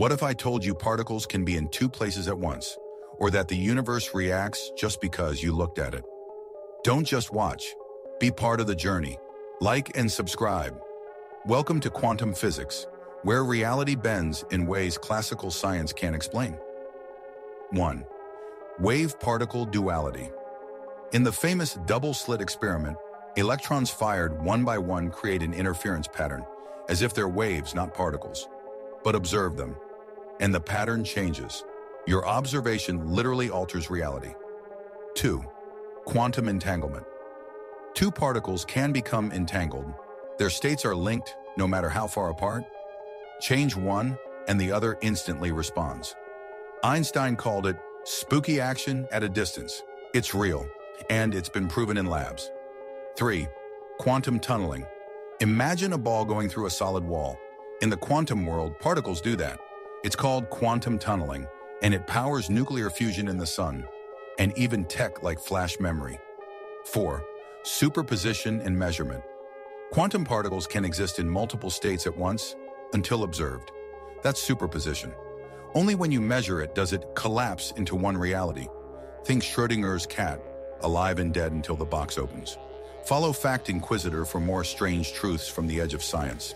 What if I told you particles can be in two places at once, or that the universe reacts just because you looked at it? Don't just watch. Be part of the journey. Like and subscribe. Welcome to Quantum Physics, where reality bends in ways classical science can't explain. 1. Wave-particle duality. In the famous double-slit experiment, electrons fired one by one create an interference pattern, as if they're waves, not particles. But observe them, and the pattern changes. Your observation literally alters reality. 2. Quantum entanglement. Two particles can become entangled. Their states are linked no matter how far apart. Change one, and the other instantly responds. Einstein called it spooky action at a distance. It's real, and it's been proven in labs. 3. Quantum tunneling. Imagine a ball going through a solid wall. In the quantum world, particles do that. It's called quantum tunneling, and it powers nuclear fusion in the sun, and even tech like flash memory. 4. Superposition and measurement. Quantum particles can exist in multiple states at once until observed. That's superposition. Only when you measure it does it collapse into one reality. Think Schrodinger's cat, alive and dead until the box opens. Follow Fact Inquisitor for more strange truths from the edge of science.